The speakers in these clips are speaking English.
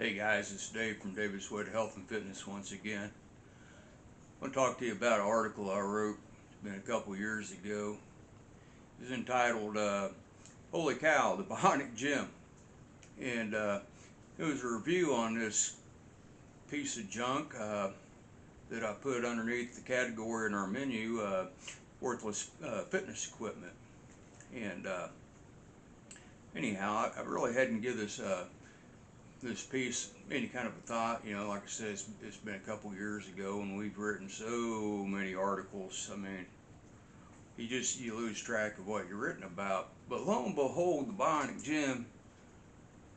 Hey guys, it's Dave from David's Way to Health and Fitness once again. I want to talk to you about an article I wrote it's been a couple years ago. It's entitled uh, Holy Cow, the Bionic Gym. And uh, it was a review on this piece of junk uh, that I put underneath the category in our menu, uh, worthless uh, fitness equipment. And uh, anyhow, I, I really hadn't given this this piece any kind of a thought. You know, like I said, it's, it's been a couple years ago, and we've written so many articles. I mean, you just you lose track of what you're written about. But lo and behold, the Bionic Gym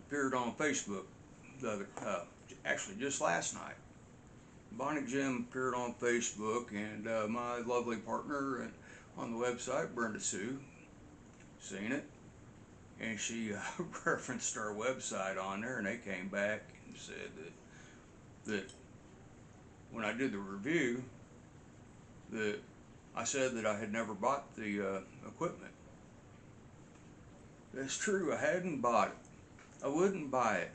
appeared on Facebook the other, uh, actually just last night. Bionic Gym appeared on Facebook, and uh, my lovely partner and on the website, Brenda Sue, seen it and she uh, referenced our website on there, and they came back and said that that when I did the review, that I said that I had never bought the uh, equipment. That's true. I hadn't bought it. I wouldn't buy it.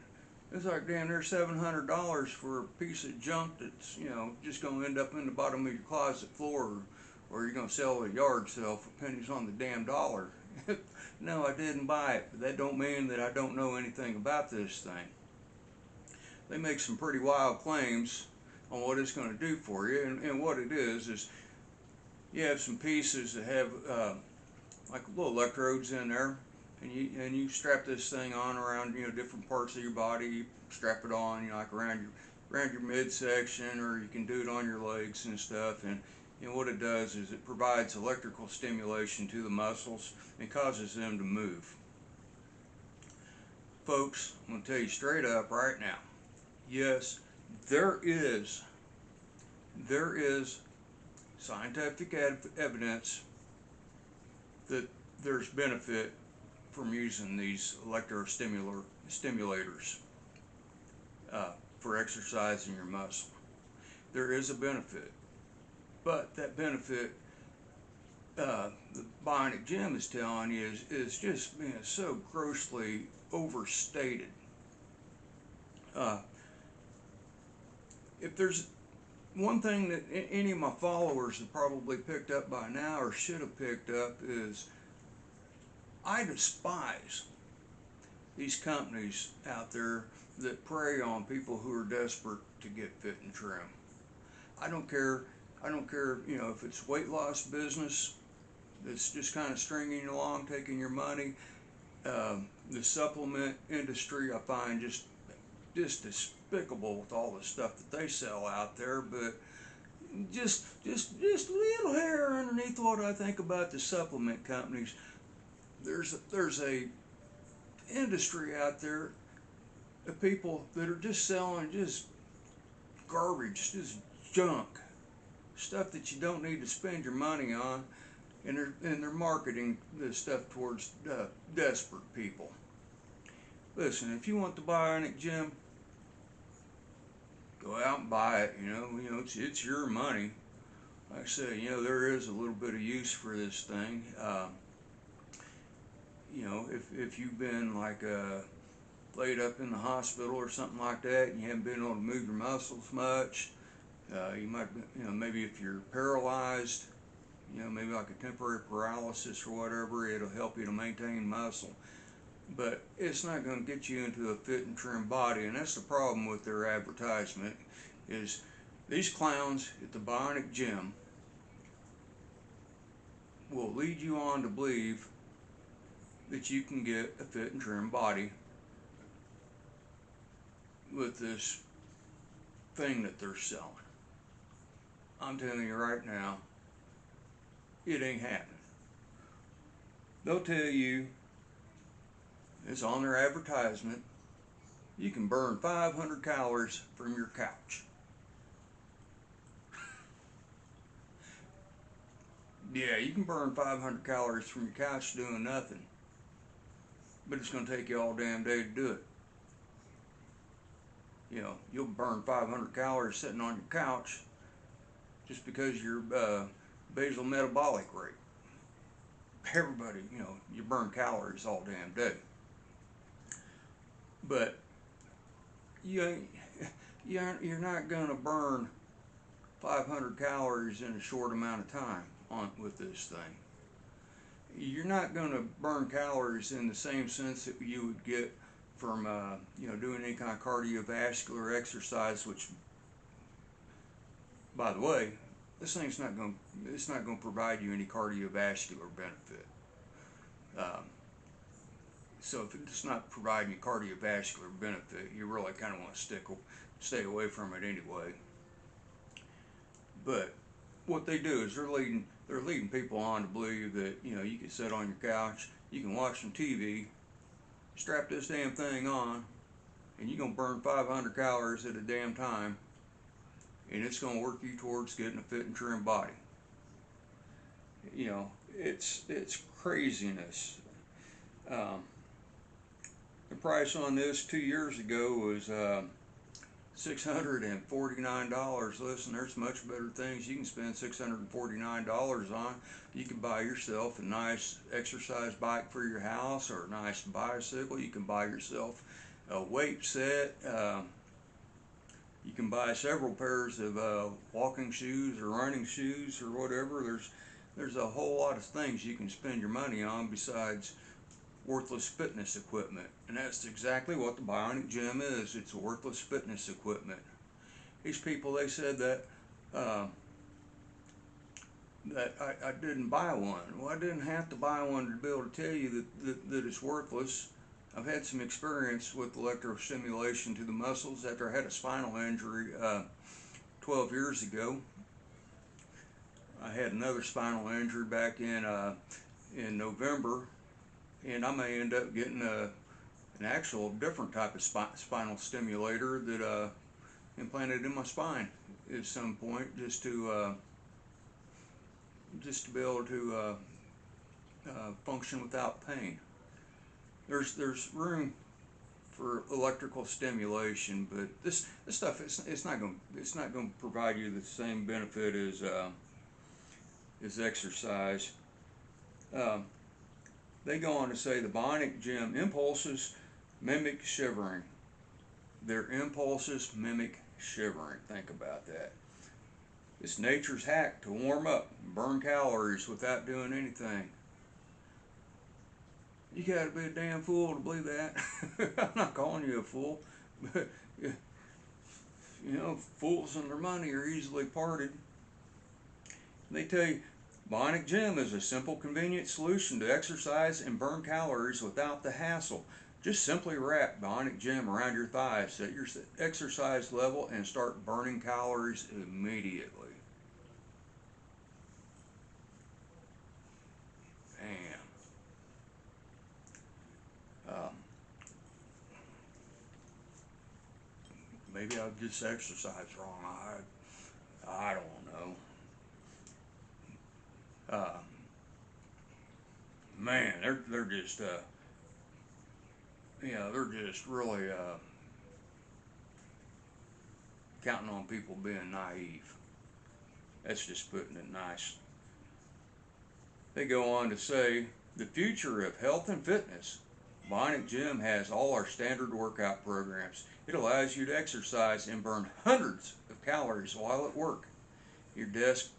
It's like damn near seven hundred dollars for a piece of junk that's you know just to end up in the bottom of your closet floor, or, or you're to sell at a yard sale for pennies on the damn dollar. no, I didn't buy it, but that don't mean that I don't know anything about this thing. They make some pretty wild claims on what it's going to do for you, and, and what it is is you have some pieces that have uh, like little electrodes in there, and you and you strap this thing on around you know different parts of your body. You strap it on, you know, like around your around your midsection, or you can do it on your legs and stuff, and and what it does is it provides electrical stimulation to the muscles and causes them to move. Folks, I'm going to tell you straight up right now. Yes, there is there is scientific evidence that there's benefit from using these electrostimulators uh, for exercising your muscle. There is a benefit. But that benefit uh, the Bionic Gym is telling you is, is just being so grossly overstated. Uh, if there's one thing that any of my followers have probably picked up by now or should have picked up is I despise these companies out there that prey on people who are desperate to get fit and trim. I don't care I don't care, you know, if it's weight loss business that's just kind of stringing you along, taking your money. Um, the supplement industry, I find just just despicable with all the stuff that they sell out there. But just just just little hair underneath what I think about the supplement companies. There's there's a industry out there of people that are just selling just garbage, just junk stuff that you don't need to spend your money on, and they're, and they're marketing this stuff towards uh, desperate people. Listen, if you want the bionic gym, go out and buy it. You know, you know it's it's your money. Like I say, you know there is a little bit of use for this thing. Uh, you know, if if you've been like uh, laid up in the hospital or something like that, and you haven't been able to move your muscles much, uh, you might, you know, maybe if you're paralyzed, you know, maybe like a temporary paralysis or whatever, it'll help you to maintain muscle. But it's not going to get you into a fit and trim body, and that's the problem with their advertisement. Is these clowns at the Bionic Gym will lead you on to believe that you can get a fit and trim body with this thing that they're selling. I'm telling you right now, it ain't happening. They'll tell you, it's on their advertisement, you can burn 500 calories from your couch. yeah, you can burn 500 calories from your couch doing nothing, but it's going to take you all damn day to do it. You know, you'll burn 500 calories sitting on your couch just because your uh, basal metabolic rate. Everybody, you know, you burn calories all damn day. But you you aren't, you're not gonna burn 500 calories in a short amount of time on with this thing. You're not gonna burn calories in the same sense that you would get from uh, you know doing any kind of cardiovascular exercise, which, by the way, this thing's not going it's not going to provide you any cardiovascular benefit. Um, so if it's not providing you cardiovascular benefit, you really kind of want to stick stay away from it anyway. But what they do is they're leading they're leading people on to believe that you know you can sit on your couch, you can watch some TV, strap this damn thing on, and you're gonna burn 500 calories at a damn time, and it's gonna work you towards getting a fit and trim body. You know, it's it's craziness. Um, the price on this two years ago was uh, $649. Listen, there's much better things you can spend $649 on. You can buy yourself a nice exercise bike for your house or a nice bicycle. You can buy yourself a weight set. Uh, you can buy several pairs of uh, walking shoes or running shoes or whatever. There's there's a whole lot of things you can spend your money on besides worthless fitness equipment. And that's exactly what the Bionic Gym is. It's worthless fitness equipment. These people, they said that uh, that I, I didn't buy one. Well, I didn't have to buy one to be able to tell you that, that, that it's worthless. I've had some experience with electrostimulation to the muscles after I had a spinal injury uh, 12 years ago. I had another spinal injury back in uh, in November and I may end up getting a an actual different type of spi spinal stimulator that uh, implanted in my spine at some point just to uh, just to be able to uh, uh function without pain. There's there's room for electrical stimulation, but this this stuff it's, it's not going it's not going to provide you the same benefit as uh, as exercise. Um, they go on to say the bionic gym impulses mimic shivering. Their impulses mimic shivering. Think about that. It's nature's hack to warm up and burn calories without doing anything. You gotta be a damn fool to believe that. I'm not calling you a fool, but you know, fools and their money are easily parted. They tell you Bionic Gym is a simple, convenient solution to exercise and burn calories without the hassle. Just simply wrap Bionic Gym around your thighs, set your exercise level, and start burning calories immediately. Bam. Um, maybe I just exercise wrong. I, I don't know uh, man, they're they're just uh, yeah, they're just really uh, counting on people being naive. That's just putting it nice. They go on to say the future of health and fitness. Bionic Gym has all our standard workout programs. It allows you to exercise and burn hundreds of calories while at work. Your desk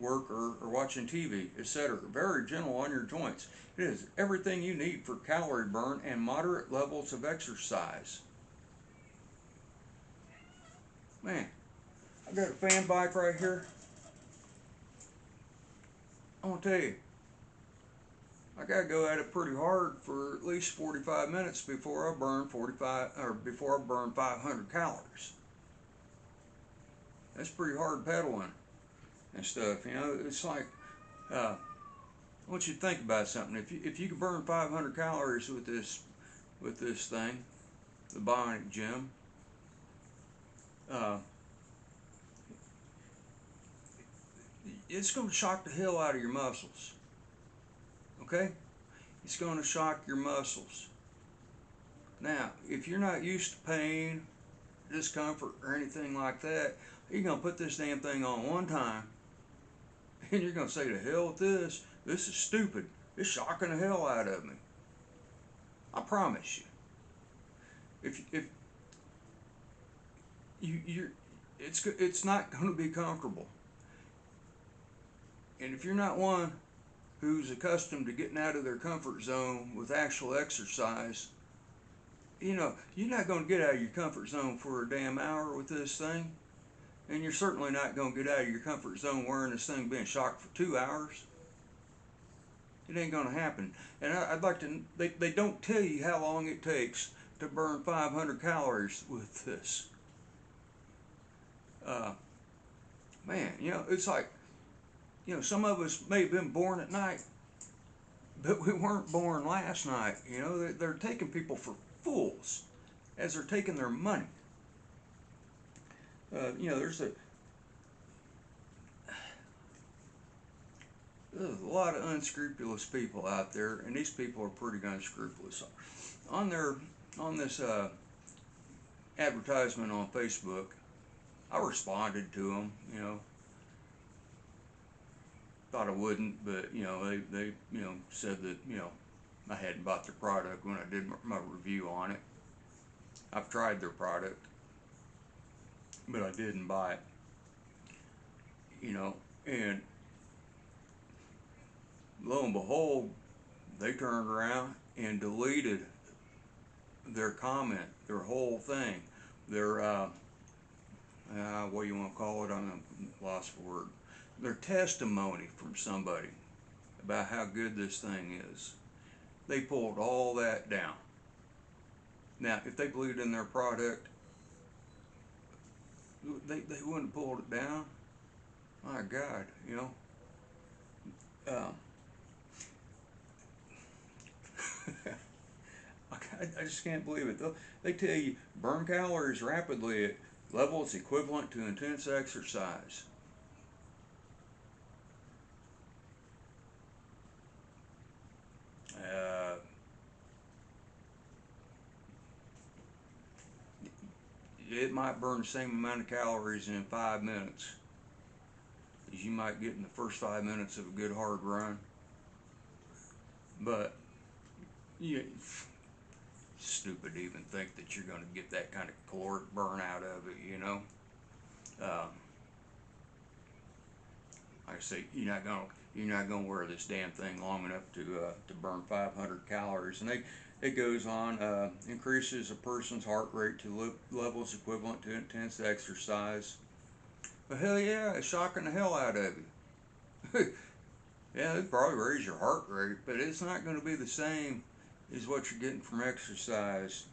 work or, or watching TV, etc. Very gentle on your joints. It is everything you need for calorie burn and moderate levels of exercise. Man, I got a fan bike right here. I want to tell you, I gotta go at it pretty hard for at least 45 minutes before I burn 45 or before I burn 500 calories. That's pretty hard pedaling and stuff. You know, it's like uh, I want you to think about something. If you if you could burn 500 calories with this with this thing, the Bionic Gym, uh, it's going to shock the hell out of your muscles. Okay, it's going to shock your muscles. Now, if you're not used to pain, discomfort, or anything like that, you're going to put this damn thing on one time and you're going to say, to hell with this. This is stupid. It's shocking the hell out of me. I promise you. If, if, you you're it's it's not going to be comfortable. And if you're not one who's accustomed to getting out of their comfort zone with actual exercise, you know, you're not going to get out of your comfort zone for a damn hour with this thing. And you're certainly not going to get out of your comfort zone wearing this thing being shocked for two hours. It ain't going to happen. And I, I'd like to, they, they don't tell you how long it takes to burn 500 calories with this. Uh, man, you know, it's like, you know, some of us may have been born at night, but we weren't born last night. You know, they're, they're taking people for fools as they're taking their money. Uh, you know, there's a there's a lot of unscrupulous people out there, and these people are pretty unscrupulous. On their on this uh, advertisement on Facebook, I responded to them. You know, thought I wouldn't, but you know, they they you know said that you know I hadn't bought their product when I did my, review on it. I've tried their product, but I didn't buy it. You know, and lo and behold, they turned around and deleted their comment, their whole thing, their uh, uh, what do you want to call it? I'm lost for word. Their testimony from somebody about how good this thing is. They pulled all that down. Now, if they believed in their product, they, they wouldn't have pulled it down. My God, you know. Um, I, just can't believe it. They'll, they tell you burn calories rapidly at levels equivalent to intense exercise. Uh, it might burn the same amount of calories in five minutes as you might get in the first five minutes of a good hard run. But you stupid to even think that you're going to get that kind of caloric burn out of it, you know. Um, like I say, you're not going to you're not going to wear this damn thing long enough to uh, to burn 500 calories. And they it goes on uh, increases a person's heart rate to levels equivalent to intense exercise. But hell yeah, it's shocking the hell out of you. yeah, it probably raise your heart rate, but it's not going to be the same as what you're getting from exercise.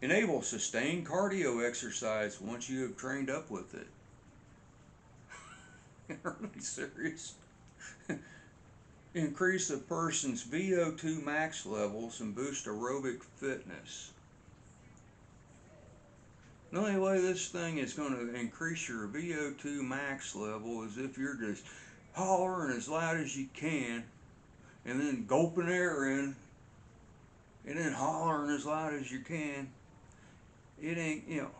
Enable sustained cardio exercise once you have trained up with it. Are you serious? Increase a person's VO2 max levels and boost aerobic fitness. The only way this thing is going to increase your VO2 max level is if you're just hollering as loud as you can and then gulping air in and then hollering as loud as you can. It ain't, you know,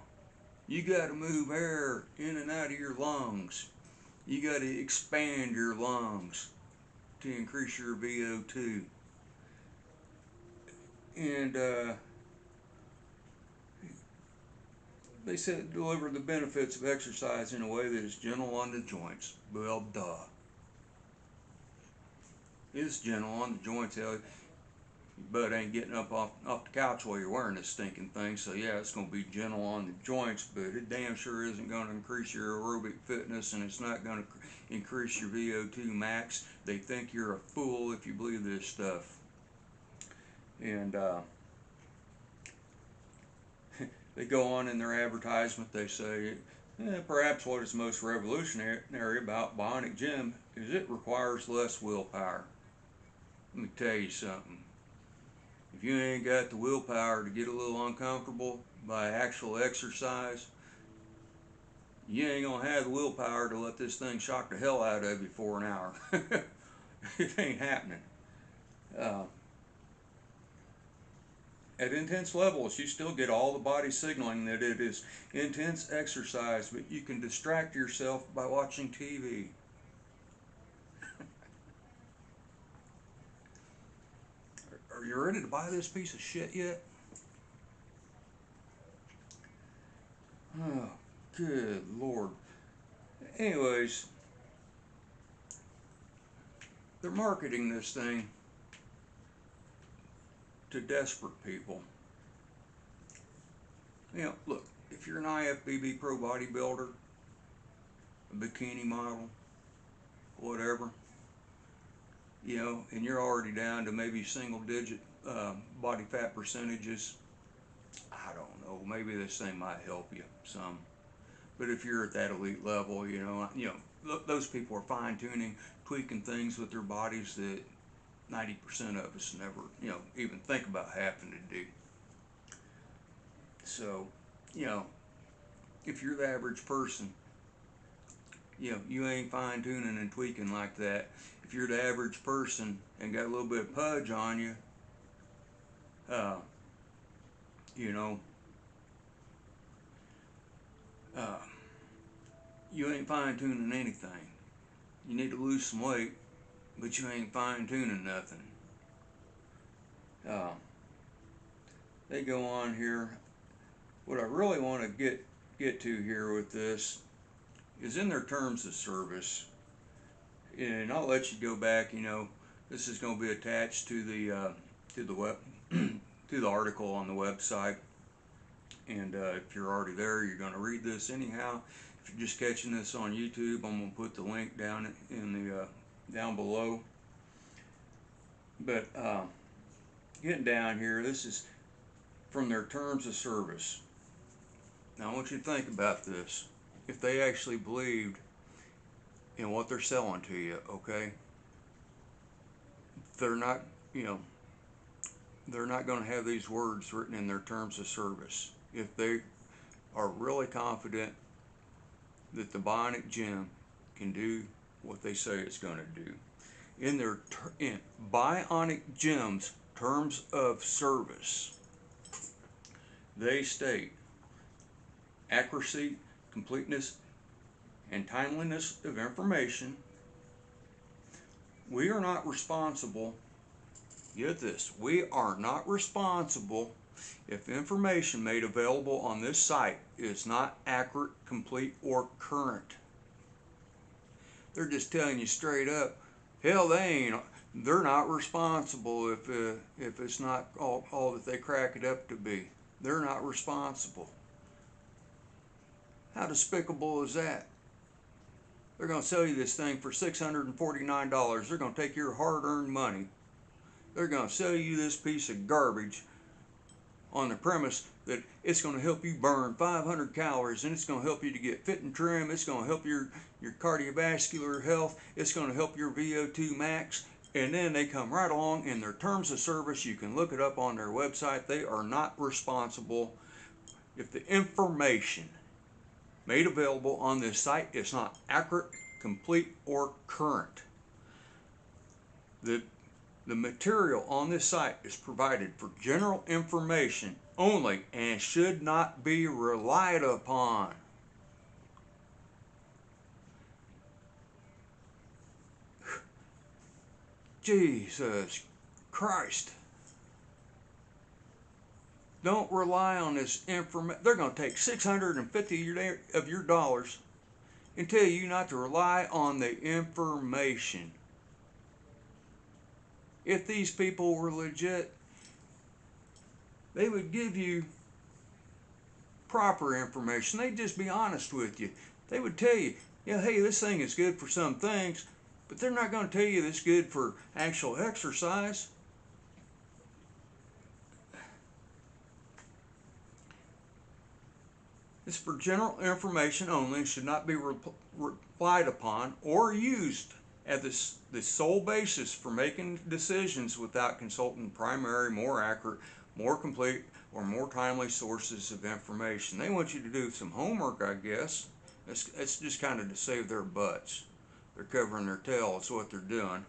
you got to move air in and out of your lungs. You got to expand your lungs to increase your VO2. And uh, they said deliver the benefits of exercise in a way that is gentle on the joints. Well, duh. It's gentle on the joints. Butt ain't getting up off, off the couch while you're wearing this stinking thing. So yeah, it's going to be gentle on the joints, but it damn sure isn't going to increase your aerobic fitness, and it's not going to increase your VO2 max. They think you're a fool if you believe this stuff. And uh, they go on in their advertisement. They say, eh, perhaps what is most revolutionary about Bionic Gym is it requires less willpower. Let me tell you something. If you ain't got the willpower to get a little uncomfortable by actual exercise, you ain't gonna have the willpower to let this thing shock the hell out of you for an hour. it ain't happening. Uh, at intense levels, you still get all the body signaling that it is intense exercise, but you can distract yourself by watching TV. Are you ready to buy this piece of shit yet? Oh, good lord. Anyways, they're marketing this thing to desperate people. You know, look, if you're an IFBB pro bodybuilder, a bikini model, whatever, you know, and you're already down to maybe single digit uh, body fat percentages, I don't know, maybe this thing might help you some. But if you're at that elite level, you know, you know, those people are fine tuning, tweaking things with their bodies that 90% of us never, you know, even think about having to do. So, you know, if you're the average person, you know, you ain't fine tuning and tweaking like that. If you're the average person and got a little bit of pudge on you, uh, you know, uh, you ain't fine tuning anything. You need to lose some weight, but you ain't fine tuning nothing. Uh, they go on here. What I really want to get get to here with this is in their terms of service, and I'll let you go back. You know, this is going to be attached to the uh, to the web to the article on the website. And uh, if you're already there, you're going to read this anyhow. If you're just catching this on YouTube, I'm going to put the link down in the uh, down below. But uh, getting down here, this is from their terms of service. Now I want you to think about this. If they actually believed in what they're selling to you, okay? They're not, you know, they're not going to have these words written in their terms of service. If they are really confident that the Bionic Gym can do what they say it's going to do. In their in Bionic Gym's terms of service, they state accuracy, completeness, and timeliness of information. We are not responsible, get this, we are not responsible if information made available on this site is not accurate, complete, or current. They're just telling you straight up, hell, they ain't, they're not responsible if, uh, if it's not all, all that they crack it up to be. They're not responsible. How despicable is that? They're going to sell you this thing for $649. They're going to take your hard earned money. They're going to sell you this piece of garbage on the premise that it's going to help you burn 500 calories and it's going to help you to get fit and trim. It's going to help your, your cardiovascular health. It's going to help your VO2 max. And then they come right along in their terms of service. You can look it up on their website. They are not responsible if the information made available on this site is not accurate, complete, or current. The the material on this site is provided for general information only and should not be relied upon. Jesus Christ. Don't rely on this information. They're going to take 650 of your dollars and tell you not to rely on the information if these people were legit, they would give you proper information. They'd just be honest with you. They would tell you, yeah, hey, this thing is good for some things, but they're not going to tell you it's good for actual exercise. It's for general information only and should not be relied upon or used at this, the sole basis for making decisions without consulting primary, more accurate, more complete, or more timely sources of information. They want you to do some homework, I guess. It's, it's just kind of to save their butts. They're covering their tail, that's what they're doing.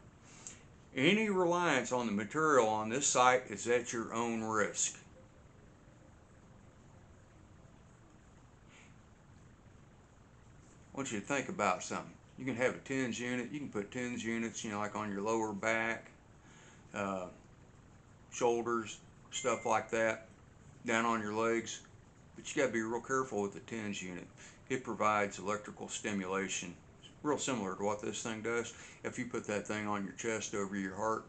Any reliance on the material on this site is at your own risk. Want you to think about something you can have a tens unit. You can put tens units, you know, like on your lower back, uh, shoulders, stuff like that, down on your legs. but you gotta be real careful with the TENS unit. It provides electrical stimulation, real similar to what this thing does. If you put that thing on your chest over your heart,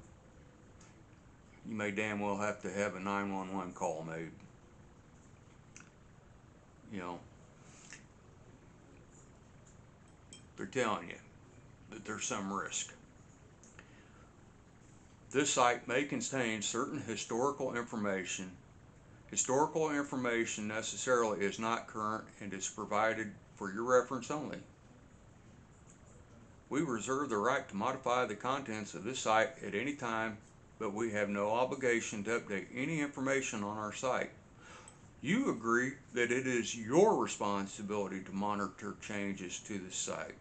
you may damn well have to have a 911 call made. You know, they're telling you that there's some risk. This site may contain certain historical information. Historical information necessarily is not current and is provided for your reference only. We reserve the right to modify the contents of this site at any time, but we have no obligation to update any information on our site. You agree that it is your responsibility to monitor changes to the site.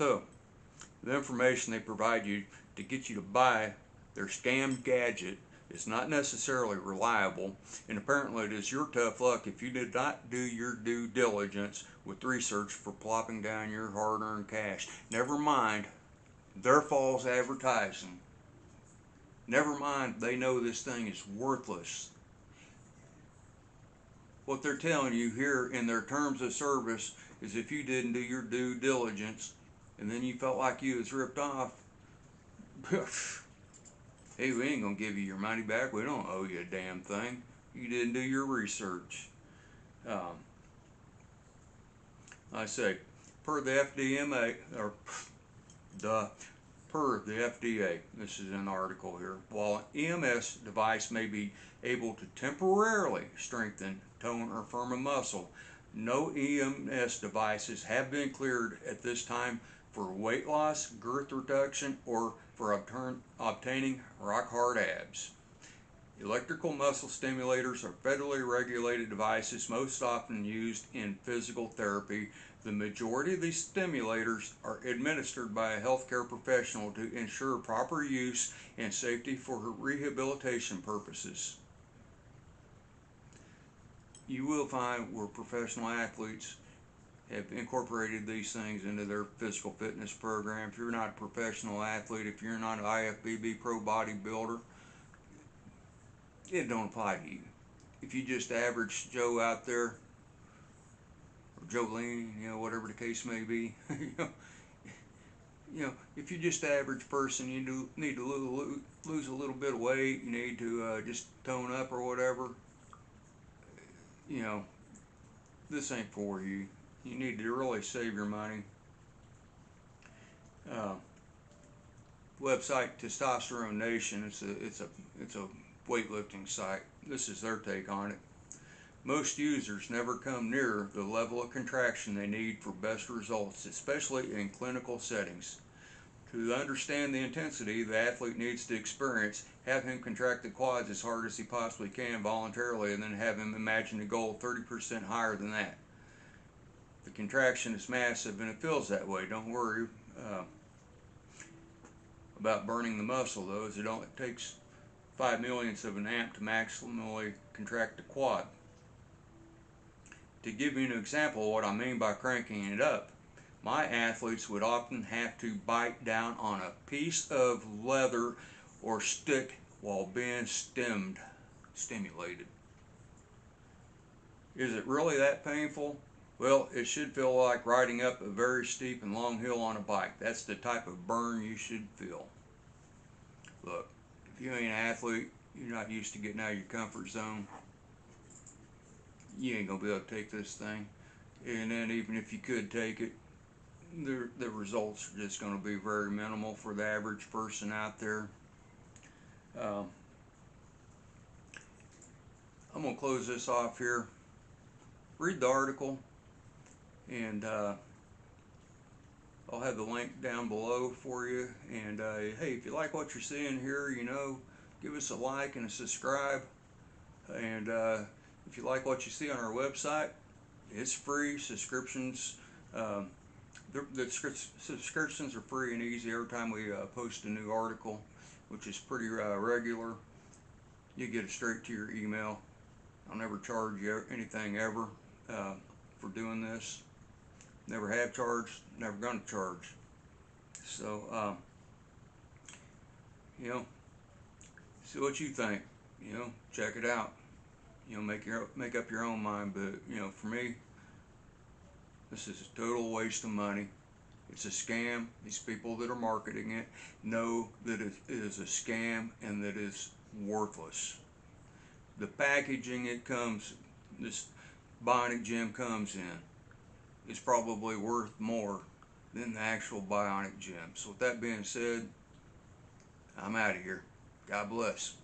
So, the information they provide you to get you to buy their scam gadget is not necessarily reliable, and apparently it is your tough luck if you did not do your due diligence with research for plopping down your hard-earned cash. Never mind their false advertising. Never mind they know this thing is worthless. What they're telling you here in their terms of service is if you didn't do your due diligence and then you felt like you was ripped off, hey, we ain't gonna give you your money back. We don't owe you a damn thing. You didn't do your research. Um, I say, per the FDMA, or the per the FDA, this is an article here, while an EMS device may be able to temporarily strengthen, tone, or firm a muscle, no EMS devices have been cleared at this time for weight loss, girth reduction, or for obtaining rock hard abs. Electrical muscle stimulators are federally regulated devices most often used in physical therapy. The majority of these stimulators are administered by a healthcare professional to ensure proper use and safety for rehabilitation purposes. You will find where professional athletes have incorporated these things into their physical fitness program. If you're not a professional athlete, if you're not an IFBB pro bodybuilder, it don't apply to you. If you just average Joe out there, or Jolene, you know, whatever the case may be, you know, you know, if you're just average person, you do need to lose, lose a little bit of weight, you need to uh, just tone up or whatever, you know, this ain't for you you need to really save your money. Uh, website Testosterone Nation. It's a it's a it's a weightlifting site. This is their take on it. Most users never come near the level of contraction they need for best results, especially in clinical settings. To understand the intensity the athlete needs to experience, have him contract the quads as hard as he possibly can voluntarily, and then have him imagine a goal 30% higher than that the contraction is massive and it feels that way. Don't worry uh, about burning the muscle though, as it only takes five millionths of an amp to maximally contract the quad. To give you an example of what I mean by cranking it up, my athletes would often have to bite down on a piece of leather or stick while being stemmed, stimulated. Is it really that painful? Well, it should feel like riding up a very steep and long hill on a bike. That's the type of burn you should feel. Look, if you ain't an athlete, you're not used to getting out of your comfort zone, you ain't to be able to take this thing. And then even if you could take it, the, the results are just going to be very minimal for the average person out there. Um, I'm to close this off here. Read the article and uh, I'll have the link down below for you. And uh, hey, if you like what you're seeing here, you know, give us a like and a subscribe. And uh, if you like what you see on our website, it's free. Subscriptions, um, the, subscriptions are free and easy every time we uh, post a new article, which is pretty uh, regular. You get it straight to your email. I'll never charge you anything ever uh, for doing this never have charged, never gonna charge. So, um, you know, see what you think, you know, check it out. you know, make your make up your own mind. But you know, for me, this is a total waste of money. It's a scam. These people that are marketing it know that it is a scam and that it's worthless. The packaging it comes, this bionic gym comes in, is probably worth more than the actual bionic gym. So with that being said, I'm out of here. God bless.